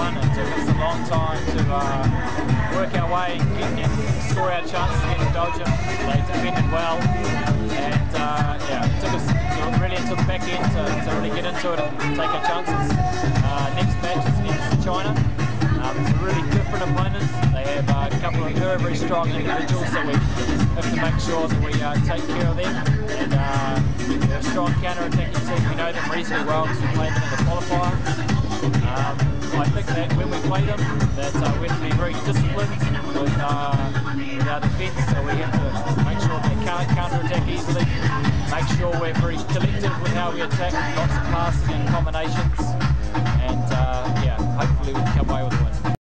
one. It took us a long time to uh, work our way, get, get, score our chances against Belgium. They defended well, and uh, yeah, it took us really until the back end to, to really get into it and take our chances. Uh, next match is against China. Um, it's a really different opponent. They have uh, a couple of very, very strong individuals, so we have to make sure that we uh, take care of them. And uh, they're a strong counter-attacking team. We know them reasonably well because we played them that when we play them, that uh, we have to be very disciplined with, uh, with our defence. So we have to make sure they can't counter-attack easily. Make sure we're very collective with how we attack, lots of passing and combinations. And uh, yeah, hopefully we can come away with a win.